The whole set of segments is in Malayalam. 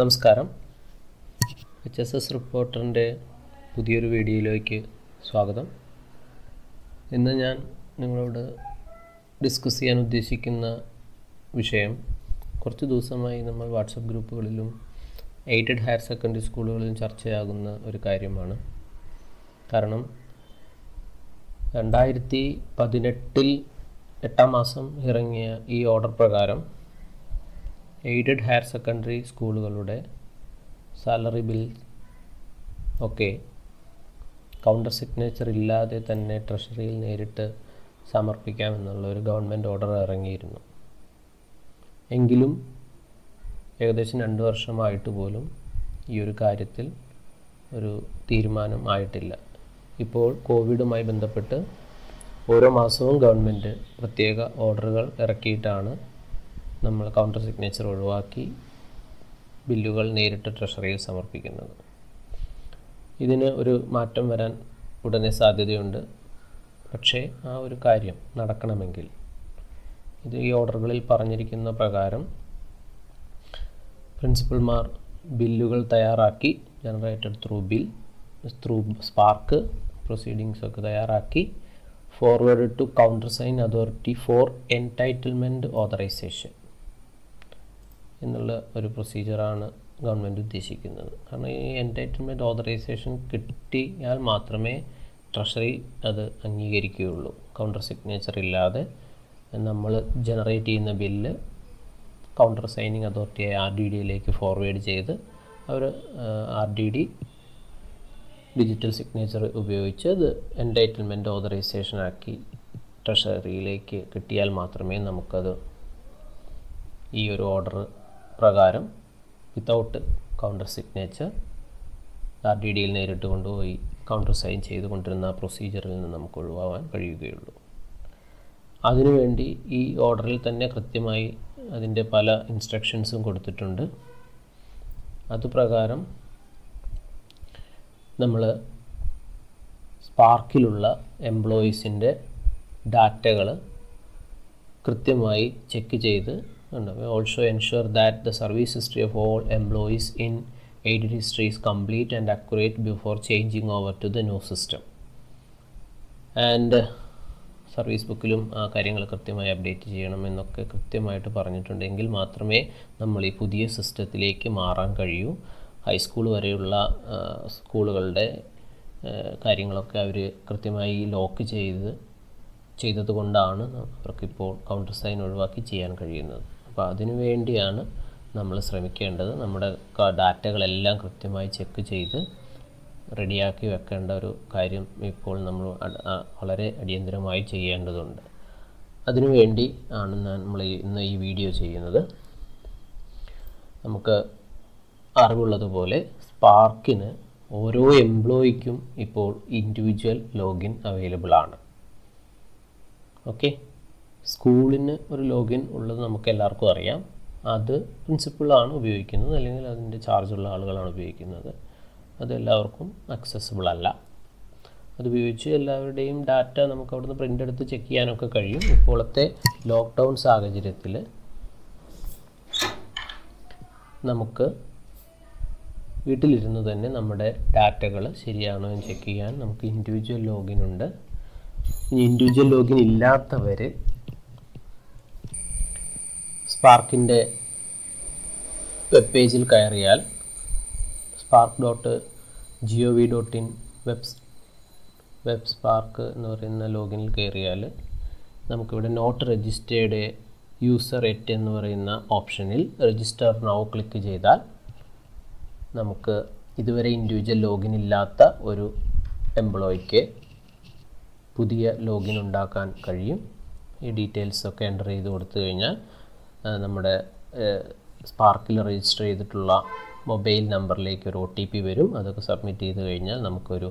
നമസ്കാരം. എച്ച് എസ് എസ് റിപ്പോർട്ടറിന്റെ പുതിയൊരു വീഡിയോയിലേക്ക് സ്വാഗതം. ഇന്ന് ഞാൻ നിങ്ങളോട് ഡിസ്കസ് ചെയ്യാൻ ഉദ്ദേശിക്കുന്ന വിഷയം കുറച്ച് ദിവസമായി നമ്മൾ വാട്സപ്പ് ഗ്രൂപ്പുകളിലും എയ്ഡഡ് ഹയർ സെക്കൻഡറി സ്കൂളുകളിലും ചർച്ചയാകുന്ന ഒരു കാര്യമാണ്. കാരണം രണ്ടായിരത്തി പതിനെട്ടിൽ എട്ടാം മാസം ഇറങ്ങിയ ഈ ഓർഡർ പ്രകാരം എയ്ഡഡ് ഹയർ സെക്കൻഡറി സ്കൂളുകളുടെ സാലറി ബിൽ ഒക്കെ കൗണ്ടർ സിഗ്നേച്ചർ ഇല്ലാതെ തന്നെ ട്രഷറിയിൽ നേരിട്ട് സമർപ്പിക്കാമെന്നുള്ള ഒരു ഗവൺമെന്റ് ഓർഡർ ഇറങ്ങിയിരുന്നു. എങ്കിലും ഏകദേശം രണ്ട് വർഷമായിട്ട് പോലും ഈ ഒരു കാര്യത്തിൽ ഒരു തീരുമാനം ആയിട്ടില്ല. ഇപ്പോൾ കോവിഡുമായി ബന്ധപ്പെട്ട് ഓരോ മാസവും ഗവൺമെന്റ് പ്രത്യേക ഓർഡറുകൾ ഇറക്കിയിട്ടാണ് നമ്മൾ കൗണ്ടർ സിഗ്നേച്ചർ ഒഴിവാക്കി ബില്ലുകൾ നേരിട്ട് ട്രഷറിയിൽ സമർപ്പിക്കുന്നത്. ഇതിന് ഒരു മാറ്റം വരാൻ ഉടനെ സാധ്യതയുണ്ട്. പക്ഷേ ആ ഒരു കാര്യം നടക്കണമെങ്കിൽ ഇത് ഈ ഓർഡറുകളിൽ പറഞ്ഞിരിക്കുന്ന പ്രകാരം പ്രിൻസിപ്പൽമാർ ബില്ലുകൾ തയ്യാറാക്കി generated through bill through SPARK proceedings ഒക്കെ തയ്യാറാക്കി forward to counter sign authority for entitlement authorisation എന്നുള്ള ഒരു പ്രൊസീജിയറാണ് ഗവൺമെന്റ് ഉദ്ദേശിക്കുന്നത്. കാരണം ഈ എന്റൈറ്റിൽമെന്റ് ഓതറൈസേഷൻ കിട്ടിയാൽ മാത്രമേ ട്രഷറി അത് അംഗീകരിക്കുകയുള്ളൂ. കൗണ്ടർ സിഗ്നേച്ചർ ഇല്ലാതെ നമ്മൾ ജനറേറ്റ് ചെയ്യുന്ന ബില്ല് കൗണ്ടർ സൈനിങ് അതോറിറ്റിയായ ആർ ഡി ഡിയിലേക്ക് ഫോർവേഡ് ചെയ്ത് അവർ R D D digital signature ഉപയോഗിച്ച് അത് എന്റൈറ്റിൽമെന്റ് ഓതറൈസേഷൻ ആക്കി ട്രഷറിയിലേക്ക് കിട്ടിയാൽ മാത്രമേ നമുക്കത് ഈ ഒരു ഓർഡർ പ്രകാരം without counter signature R D ഡിയിൽ നേരിട്ട് കൊണ്ടുപോയി കൗണ്ടർ സൈൻ ചെയ്തുകൊണ്ടിരുന്ന പ്രൊസീജിയറിൽ നിന്ന് നമുക്ക് ഒഴിവാകാൻ കഴിയുകയുള്ളൂ. അതിനുവേണ്ടി ഈ ഓർഡറിൽ തന്നെ കൃത്യമായി അതിന്റെ പല ഇൻസ്ട്രക്ഷൻസും കൊടുത്തിട്ടുണ്ട്. അതുപ്രകാരം നമ്മൾ സ്പാർക്കിലുള്ള എംപ്ലോയീസിന്റെ ഡാറ്റകൾ കൃത്യമായി ചെക്ക് ചെയ്ത് also ensure that the service history of all employees in aided history is complete and accurate before changing over to the new system. And service ബുക്കിലും ആ കാര്യങ്ങൾ കൃത്യമായി അപ്ഡേറ്റ് ചെയ്യണം എന്നൊക്കെ കൃത്യമായിട്ട് പറഞ്ഞിട്ടുണ്ടെങ്കിൽ മാത്രമേ നമ്മൾ ഈ പുതിയ സിസ്റ്റത്തിലേക്ക് മാറാൻ കഴിയൂ. ഹൈസ്കൂൾ വരെയുള്ള സ്കൂളുകളുടെ കാര്യങ്ങളൊക്കെ അവർ കൃത്യമായി ലോക്ക് ചെയ്ത് ചെയ്തതുകൊണ്ടാണ് അവർക്കിപ്പോൾ കൗണ്ടർ സൈൻ ഒഴിവാക്കി ചെയ്യാൻ കഴിയുന്നത്. അപ്പോൾ അതിനു വേണ്ടിയാണ് നമ്മൾ ശ്രമിക്കേണ്ടത്. നമ്മുടെ ഡാറ്റകളെല്ലാം കൃത്യമായി ചെക്ക് ചെയ്ത് റെഡിയാക്കി വെക്കേണ്ട ഒരു കാര്യം ഇപ്പോൾ നമ്മൾ വളരെ അടിയന്തരമായി ചെയ്യേണ്ടതുണ്ട്. അതിനു വേണ്ടി ആണ് നമ്മൾ ഇന്ന് ഈ വീഡിയോ ചെയ്യുന്നത്. നമുക്ക് അറിവുള്ളതുപോലെ സ്പാർക്കിന് ഓരോ എംപ്ലോയിക്കും ഇപ്പോൾ ഇൻഡിവിജ്വൽ ലോഗിൻ അവൈലബിൾ ആണ്. ഓക്കെ സ്കൂളിന് ഒരു ലോഗിൻ ഉള്ളത് നമുക്ക് എല്ലാവർക്കും അറിയാം. അത് പ്രിൻസിപ്പിളാണ് ഉപയോഗിക്കുന്നത് അല്ലെങ്കിൽ അതിന്റെ ചാർജുള്ള ആളുകളാണ് ഉപയോഗിക്കുന്നത്. അത് എല്ലാവർക്കും അക്സസിബിൾ അല്ല. അതുപയോഗിച്ച് എല്ലാവരുടെയും ഡാറ്റ നമുക്ക് അവിടുന്ന് പ്രിന്റ് എടുത്ത് ചെക്ക് ചെയ്യാനൊക്കെ കഴിയും. ഇപ്പോഴത്തെ ലോക്ക്ഡൗൺ സാഹചര്യത്തിൽ നമുക്ക് വീട്ടിലിരുന്ന് തന്നെ നമ്മുടെ ഡാറ്റകൾ ശരിയാണോ എന്ന് ചെക്ക് ചെയ്യാൻ നമുക്ക് ഇൻഡിവിജ്വൽ ലോഗിൻ ഉണ്ട്. ഇൻഡിവിജ്വൽ ലോഗിൻ ഇല്ലാത്തവർ സ്പാർക്കിന്റെ വെബ് പേജിൽ കയറിയാൽ SPARK dot G O V dot in web web SPARK എന്ന് പറയുന്ന ലോഗിനിൽ കയറിയാൽ നമുക്കിവിടെ നോട്ട് രജിസ്റ്റേഡ് യൂസർ എറ്റ് എന്ന് പറയുന്ന ഓപ്ഷനിൽ രജിസ്റ്റർ നൗ ക്ലിക്ക് ചെയ്താൽ നമുക്ക് ഇതുവരെ ഇൻഡിവിജ്വൽ ലോഗിൻ ഇല്ലാത്ത ഒരു എംപ്ലോയിക്ക് പുതിയ ലോഗിൻ ഉണ്ടാക്കാൻ കഴിയും. ഈ ഡീറ്റെയിൽസൊക്കെ എന്റർ ചെയ്ത് കൊടുത്തു കഴിഞ്ഞാൽ നമ്മുടെ സ്പാർക്കിൽ രജിസ്റ്റർ ചെയ്തിട്ടുള്ള മൊബൈൽ നമ്പറിലേക്ക് ഒരു ഒ ടി പി വരും. അതൊക്കെ സബ്മിറ്റ് ചെയ്ത് കഴിഞ്ഞാൽ നമുക്കൊരു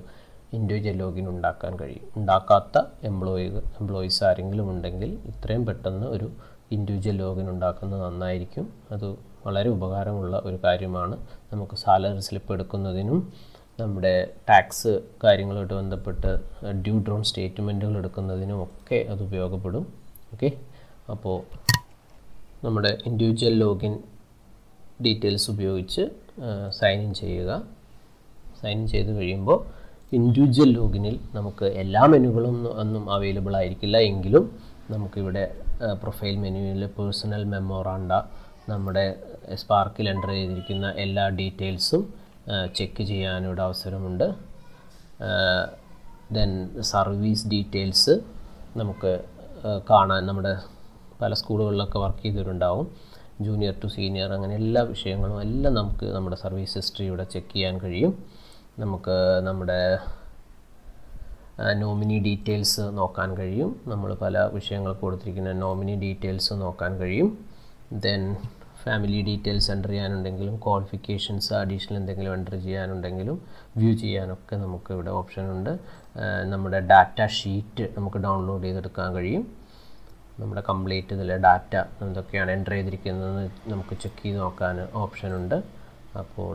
ഇൻഡിവിജ്വൽ ലോഗിൻ ഉണ്ടാക്കാൻ കഴിയും. ഉണ്ടാക്കാത്ത എംപ്ലോയി എംപ്ലോയീസ് ആരെങ്കിലും ഉണ്ടെങ്കിൽ ഇത്രയും പെട്ടെന്ന് ഒരു ഇൻഡിവിജ്വൽ ലോഗിൻ ഉണ്ടാക്കുന്നത് നന്നായിരിക്കും. അത് വളരെ ഉപകാരമുള്ള ഒരു കാര്യമാണ്. നമുക്ക് സാലറി സ്ലിപ്പ് എടുക്കുന്നതിനും നമ്മുടെ ടാക്സ് കാര്യങ്ങളുമായിട്ട് ബന്ധപ്പെട്ട് ഡ്യൂ ഡ്രോൺ സ്റ്റേറ്റ്മെന്റുകൾ എടുക്കുന്നതിനും ഒക്കെ അത് ഉപയോഗപ്പെടും. ഓക്കെ അപ്പോൾ നമ്മുടെ ഇൻഡിവിജ്വൽ ലോഗിൻ ഡീറ്റെയിൽസ് ഉപയോഗിച്ച് സൈൻ ഇൻ ചെയ്യുക. സൈൻ ഇൻ ചെയ്ത് കഴിയുമ്പോൾ ഇൻഡിവിജ്വൽ ലോഗിനിൽ നമുക്ക് എല്ലാ മെനുകളും ഒന്നും അവൈലബിൾ ആയിരിക്കില്ല. എങ്കിലും നമുക്കിവിടെ പ്രൊഫൈൽ മെനുവിൽ പേഴ്സണൽ മെമ്മോറാണ്ട നമ്മുടെ സ്പാർക്കിൽ എന്റർ ചെയ്തിരിക്കുന്ന എല്ലാ ഡീറ്റെയിൽസും ചെക്ക് ചെയ്യാനൊരു അവസരമുണ്ട്. ദെൻ സർവീസ് ഡീറ്റെയിൽസ് നമുക്ക് കാണാൻ നമ്മുടെ പല സ്കൂളുകളിലൊക്കെ വർക്ക് ചെയ്തവരുണ്ടാവും. ജൂനിയർ ടു സീനിയർ അങ്ങനെ എല്ലാ വിഷയങ്ങളും എല്ലാം നമുക്ക് നമ്മുടെ സർവീസ് ഹിസ്റ്ററി ഇവിടെ ചെക്ക് ചെയ്യാൻ കഴിയും. നമുക്ക് നമ്മുടെ നോമിനി ഡീറ്റെയിൽസ് നോക്കാൻ കഴിയും. നമ്മൾ പല വിഷയങ്ങൾ കൊടുത്തിരിക്കുന്ന നോമിനി ഡീറ്റെയിൽസ് നോക്കാൻ കഴിയും. ദെൻ ഫാമിലി ഡീറ്റെയിൽസ് എന്റർ ചെയ്യാനുണ്ടെങ്കിലും ക്വാളിഫിക്കേഷൻസ് അഡീഷണൽ എന്തെങ്കിലും എന്റർ ചെയ്യാനുണ്ടെങ്കിലും വ്യൂ ചെയ്യാനൊക്കെ നമുക്ക് ഇവിടെ ഓപ്ഷൻ ഉണ്ട്. നമ്മുടെ ഡാറ്റ ഷീറ്റ് നമുക്ക് ഡൗൺലോഡ് ചെയ്തെടുക്കാൻ കഴിയും. നമ്മുടെ കംപ്ലീറ്റ് ഇതിലെ ഡാറ്റ എന്തൊക്കെയാണ് എന്റർ ചെയ്തിരിക്കുന്നതെന്ന് നമുക്ക് ചെക്ക് ചെയ്ത് നോക്കാൻ ഓപ്ഷനുണ്ട് അപ്പോൾ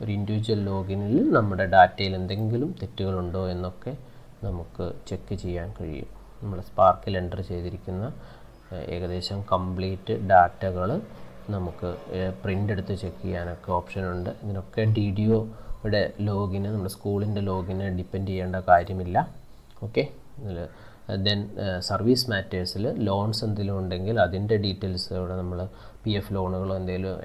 ഒരു ഇൻഡിവിജ്വൽ ലോഗിനിൽ നമ്മുടെ ഡാറ്റയിൽ എന്തെങ്കിലും തെറ്റുകളുണ്ടോ എന്നൊക്കെ നമുക്ക് ചെക്ക് ചെയ്യാൻ കഴിയും. നമ്മൾ സ്പാർക്കിൽ എന്റർ ചെയ്തിരിക്കുന്ന ഏകദേശം കംപ്ലീറ്റ് ഡാറ്റകൾ നമുക്ക് പ്രിന്റ് എടുത്ത് ചെക്ക് ചെയ്യാനൊക്കെ ഓപ്ഷനുണ്ട് ഇതിനൊക്കെ ഡി ഡി ഒയുടെ ലോഗിന് നമ്മുടെ സ്കൂളിന്റെ ലോഗിന് ഡിപ്പെൻഡ് ചെയ്യേണ്ട കാര്യമില്ല. ഓക്കെ ഇതിൽ ദെൻ സർവീസ് മാറ്റേഴ്സിൽ ലോൺസ് എന്തെങ്കിലും ഉണ്ടെങ്കിൽ അതിന്റെ ഡീറ്റെയിൽസ് ഇവിടെ നമ്മൾ പി എഫ് ലോണുകളോ എന്തെങ്കിലും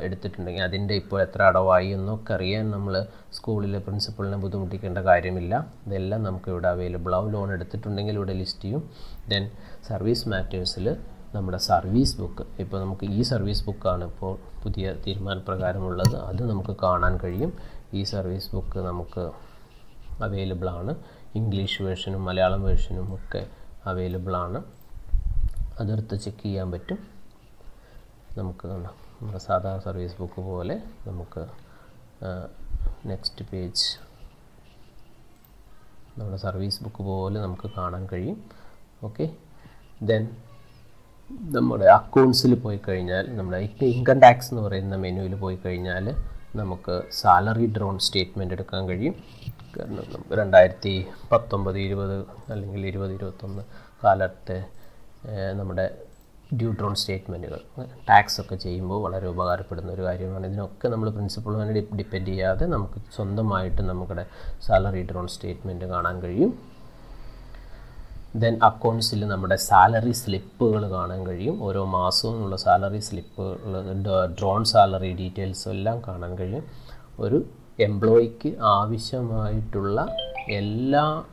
എടുത്തിട്ടുണ്ടെങ്കിൽ അതിന്റെ ഇപ്പോൾ എത്ര അടവായി എന്നൊക്കെ അറിയാൻ നമ്മൾ സ്കൂളിലെ പ്രിൻസിപ്പളിനെ ബുദ്ധിമുട്ടിക്കേണ്ട കാര്യമില്ല. ഇതെല്ലാം നമുക്ക് ഇവിടെ അവൈലബിൾ ആവും. ലോൺ എടുത്തിട്ടുണ്ടെങ്കിൽ ഇവിടെ ലിസ്റ്റ് ചെയ്യും. ദെൻ സർവീസ് മാറ്റേഴ്സിൽ നമ്മുടെ സർവീസ് ബുക്ക് ഇപ്പോൾ നമുക്ക് ഈ സർവീസ് ബുക്കാണ് ഇപ്പോൾ പുതിയ തീരുമാനപ്രകാരമുള്ളത്. അത് നമുക്ക് കാണാൻ കഴിയും. ഈ സർവീസ് ബുക്ക് നമുക്ക് അവൈലബിൾ ആണ്. ഇംഗ്ലീഷ് വേർഷനും മലയാളം വേർഷനും ഒക്കെ അവൈലബിൾ ആണ്. അതെടുത്ത് ചെക്ക് ചെയ്യാൻ പറ്റും. നമുക്ക് നമ്മുടെ സാധാരണ സർവീസ് ബുക്ക് പോലെ നമുക്ക് നെക്സ്റ്റ് പേജ് നമ്മുടെ സർവീസ് ബുക്ക് പോലെ നമുക്ക് കാണാൻ കഴിയും. ഓക്കെ ദെൻ നമ്മുടെ അക്കൗണ്ട്സിൽ പോയി കഴിഞ്ഞാൽ നമ്മുടെ ഇൻകം ടാക്സ് എന്ന് പറയുന്ന മെനുവിൽ പോയി കഴിഞ്ഞാൽ നമുക്ക് സാലറി ഡ്രോൺ സ്റ്റേറ്റ്മെന്റ് എടുക്കാൻ കഴിയും. കാരണം രണ്ടായിരത്തി പത്തൊമ്പത് ഇരുപത് അല്ലെങ്കിൽ ഇരുപത് ഇരുപത്തൊന്ന് കാലത്തെ നമ്മുടെ ഡ്യൂട്രോൺ സ്റ്റേറ്റ്മെന്റുകൾ ടാക്സ് ഒക്കെ ചെയ്യുമ്പോൾ വളരെ ഉപകാരപ്പെടുന്ന ഒരു കാര്യമാണ്. ഇതിനൊക്കെ നമ്മൾ പ്രിൻസിപ്പളുമായി ഡിപ്പെൻഡ് ചെയ്യാതെ നമുക്ക് സ്വന്തമായിട്ട് നമ്മുടെ സാലറി ഡ്രോൺ സ്റ്റേറ്റ്മെന്റ് കാണാൻ കഴിയും. ദെൻ അക്കൗണ്ട്സിൽ നമ്മുടെ സാലറി സ്ലിപ്പുകൾ കാണാൻ കഴിയും. ഓരോ മാസവും ഉള്ള സാലറി സ്ലിപ്പുകൾ ഡ്രോൺ സാലറി ഡീറ്റെയിൽസും എല്ലാം കാണാൻ കഴിയും. ഒരു എംപ്ലോയിക്ക് ആവശ്യമായിട്ടുള്ള എല്ലാ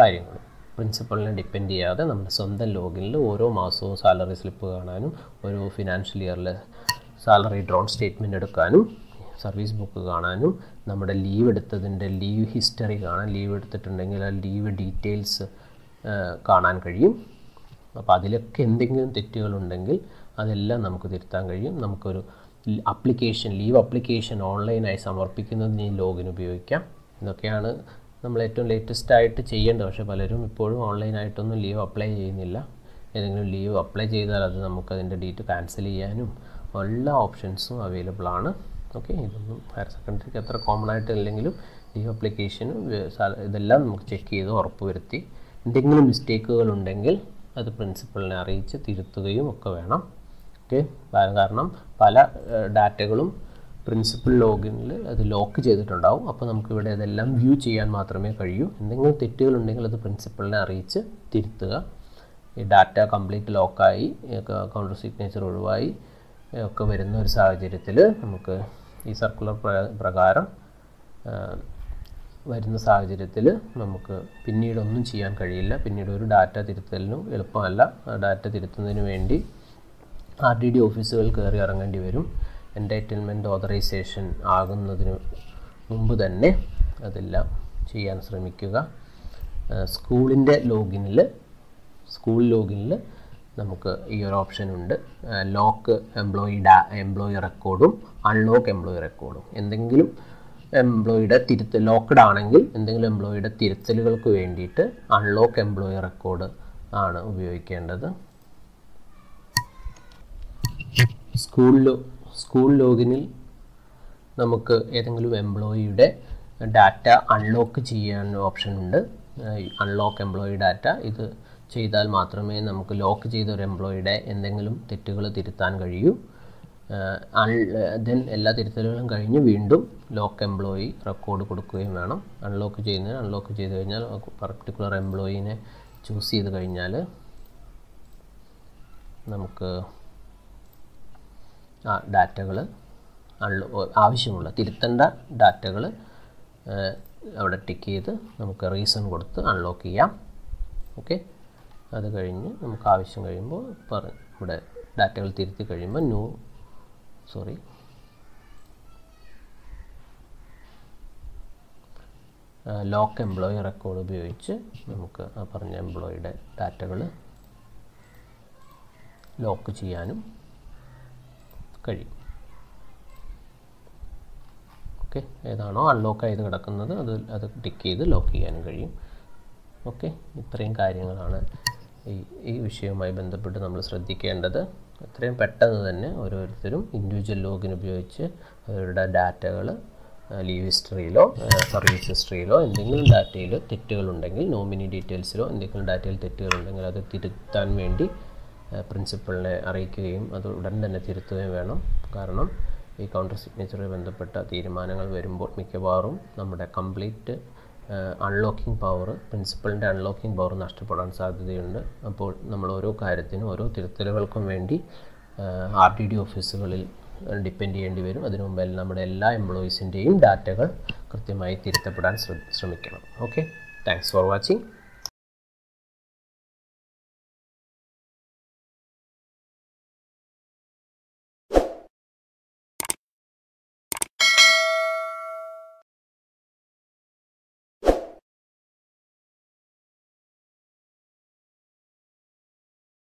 കാര്യങ്ങളും. പ്രിൻസിപ്പളിനെ ഡിപ്പെൻഡ് ചെയ്യാതെ നമ്മുടെ സ്വന്തം ലോഗിനിൽ ഓരോ മാസവും സാലറി സ്ലിപ്പ് കാണാനും ഓരോ ഫിനാൻഷ്യൽ ഇയറിലെ സാലറി ഡ്രോൺ സ്റ്റേറ്റ്മെന്റ് എടുക്കാനും സർവീസ് ബുക്ക് കാണാനും നമ്മുടെ ലീവ് എടുത്തതിന്റെ ലീവ് ഹിസ്റ്ററി കാണാൻ ലീവ് എടുത്തിട്ടുണ്ടെങ്കിൽ ആ ലീവ് ഡീറ്റെയിൽസ് കാണാൻ കഴിയും. അപ്പോൾ അതിലൊക്കെ എന്തെങ്കിലും തെറ്റുകളുണ്ടെങ്കിൽ അതെല്ലാം നമുക്ക് തിരുത്താൻ കഴിയും. നമുക്കൊരു അപ്ലിക്കേഷൻ ലീവ് അപ്ലിക്കേഷൻ ഓൺലൈനായി സമർപ്പിക്കുന്നതിന് ലോഗിൻ ഉപയോഗിക്കാം. ഇതൊക്കെയാണ് നമ്മൾ ഏറ്റവും ലേറ്റസ്റ്റ് ആയിട്ട് ചെയ്യേണ്ടത്. പക്ഷേ പലരും ഇപ്പോഴും ഓൺലൈനായിട്ടൊന്നും ലീവ് അപ്ലൈ ചെയ്യുന്നില്ല. ഏതെങ്കിലും ലീവ് അപ്ലൈ ചെയ്താൽ അത് നമുക്ക് അതിന്റെ ഡേറ്റ് ക്യാൻസൽ ചെയ്യാനും എല്ലാ ഓപ്ഷൻസും അവൈലബിൾ ആണ്. ഓക്കെ ഇതൊന്നും ഹയർ സെക്കൻഡറിക്ക് എത്ര കോമൺ ആയിട്ടില്ലെങ്കിലും ലീവ് അപ്ലിക്കേഷനും ഇതെല്ലാം നമുക്ക് ചെക്ക് ചെയ്ത് ഉറപ്പുവരുത്തി. എന്തെങ്കിലും മിസ്റ്റേക്കുകൾ ഉണ്ടെങ്കിൽ അത് പ്രിൻസിപ്പളിനെ അറിയിച്ച് തിരുത്തുകയും ഒക്കെ വേണം. ഓക്കെ കാരണം പല ഡാറ്റകളും പ്രിൻസിപ്പൽ ലോഗിനിൽ അത് ലോക്ക് ചെയ്തിട്ടുണ്ടാവും. അപ്പോൾ നമുക്ക് ഇവിടെ ഇതെല്ലാം വ്യൂ ചെയ്യാൻ മാത്രമേ കഴിയൂ. എന്തെങ്കിലും തെറ്റുകളുണ്ടെങ്കിൽ അത് പ്രിൻസിപ്പളിനെ അറിയിച്ച് തിരുത്തുക. ഈ ഡാറ്റ കംപ്ലീറ്റ് ലോക്കായി കൗണ്ടർ സിഗ്നേച്ചർ ഒഴിവായി ഒക്കെ വരുന്ന ഒരു സാഹചര്യത്തിൽ നമുക്ക് ഈ സർക്കുലർ പ്രകാരം വരുന്ന സാഹചര്യത്തിൽ നമുക്ക് പിന്നീടൊന്നും ചെയ്യാൻ കഴിയില്ല. പിന്നീട് ഒരു ഡാറ്റ തിരുത്തലിനും എളുപ്പമല്ല. ഡാറ്റ തിരുത്തുന്നതിന് വേണ്ടി ആർ ഡി ഡി ഓഫീസുകൾ കയറി ഇറങ്ങേണ്ടി വരും. എന്റൈറ്റിൽമെന്റ് ഓതറൈസേഷൻ ആകുന്നതിന് മുമ്പ് തന്നെ അതെല്ലാം ചെയ്യാൻ ശ്രമിക്കുക. സ്കൂളിന്റെ ലോഗിനിൽ സ്കൂൾ ലോഗിനിൽ നമുക്ക് ഈ ഒരു ഓപ്ഷൻ ഉണ്ട്. ലോക്ക് എംപ്ലോയി ഡാ എംപ്ലോയി റെക്കോർഡും അൺലോക്ക് എംപ്ലോയി റെക്കോർഡും എന്തെങ്കിലും എംപ്ലോയിയുടെ തിരുത്തൽ ലോക്ക്ഡ് ആണെങ്കിൽ എന്തെങ്കിലും എംപ്ലോയിയുടെ തിരുത്തലുകൾക്ക് വേണ്ടിയിട്ട് അൺലോക്ക് എംപ്ലോയി റെക്കോർഡ് ആണ് ഉപയോഗിക്കേണ്ടത്. സ്കൂൾ സ്കൂൾ ലോഗിനിൽ നമുക്ക് ഏതെങ്കിലും എംപ്ലോയിയുടെ ഡാറ്റ അൺലോക്ക് ചെയ്യാൻ ഓപ്ഷൻ ഉണ്ട്. അൺലോക്ക് എംപ്ലോയി ഡാറ്റ ഇത് ചെയ്താൽ മാത്രമേ നമുക്ക് ലോക്ക് ചെയ്ത ഒരു എംപ്ലോയിയുടെ എന്തെങ്കിലും തെറ്റുകൾ തിരുത്താൻ കഴിയൂ. അൺ ദെൻ എല്ലാ തിരുത്തലുകളും കഴിഞ്ഞ് വീണ്ടും ലോക്ക് എംപ്ലോയി റെക്കോർഡ് കൊടുക്കുകയും വേണം. അൺലോക്ക് ചെയ്യുന്നതിന് അൺലോക്ക് ചെയ്ത് കഴിഞ്ഞാൽ പർട്ടിക്കുലർ എംപ്ലോയിനെ ചൂസ് ചെയ്ത് കഴിഞ്ഞാൽ നമുക്ക് ഡാറ്റകൾ ആവശ്യമുള്ള തിരുത്തേണ്ട ഡാറ്റകൾ അവിടെ ടിക്ക് ചെയ്ത് നമുക്ക് റീസൺ കൊടുത്ത് അൺലോക്ക് ചെയ്യാം. ഓക്കെ? അത് കഴിഞ്ഞ് നമുക്ക് ആവശ്യം കഴിയുമ്പോൾ പറ ഇവിടെ ഡാറ്റകൾ തിരുത്തി കഴിയുമ്പോൾ new sorry. Lock employee record ഉപയോഗിച്ച് നമുക്ക് ആ പറഞ്ഞ എംപ്ലോയിയുടെ ഡാറ്റകൾ ലോക്ക് ചെയ്യാനും കഴിയും. ഓക്കെ ഏതാണോ അൺലോക്ക് ചെയ്ത് കിടക്കുന്നത് അത് അത് ടിക്ക് ചെയ്ത് ലോക്ക് ചെയ്യാനും കഴിയും. ഓക്കെ ഇത്രയും കാര്യങ്ങളാണ് ഈ ഈ വിഷയവുമായി ബന്ധപ്പെട്ട് നമ്മൾ ശ്രദ്ധിക്കേണ്ടത്. എത്രയും പെട്ടെന്ന് തന്നെ ഓരോരുത്തരും ഇൻഡിവിജ്വൽ ലോഗിൻ ഉപയോഗിച്ച് അവരുടെ ഡാറ്റകൾ ലീവ് ഹിസ്റ്ററിയിലോ സർവീസ് ഹിസ്റ്ററിയിലോ എന്തെങ്കിലും ഡാറ്റയിൽ തെറ്റുകളുണ്ടെങ്കിൽ നോമിനി ഡീറ്റെയിൽസിലോ എന്തെങ്കിലും ഡാറ്റയിൽ തെറ്റുകളുണ്ടെങ്കിൽ അത് തിരുത്താൻ വേണ്ടി പ്രിൻസിപ്പളിനെ അറിയിക്കുകയും അത് ഉടൻ തന്നെ തിരുത്തുകയും വേണം. കാരണം ഈ കൗണ്ടർ സിഗ്നേച്ചറുമായി ബന്ധപ്പെട്ട തീരുമാനങ്ങൾ വരുമ്പോൾ മിക്കവാറും നമ്മുടെ കംപ്ലീറ്റ് അൺലോക്കിംഗ് പവർ പ്രിൻസിപ്പളിന്റെ അൺലോക്കിംഗ് പവർ നഷ്ടപ്പെടാൻ സാധ്യതയുണ്ട്. അപ്പോൾ നമ്മൾ ഓരോ കാര്യത്തിനും ഓരോ തിരുത്തലുകൾക്കും വേണ്ടി ആർ ഡി ഡി ഓഫീസുകളിൽ ഡിപ്പെൻഡ് ചെയ്യേണ്ടി വരും. അതിനു മുമ്പ് നമ്മുടെ എല്ലാ എംപ്ലോയീസിന്റെയും ഡാറ്റകൾ കൃത്യമായി തിരുത്തപ്പെടാൻ ശ്രമിക്കണം. Okay thanks for watching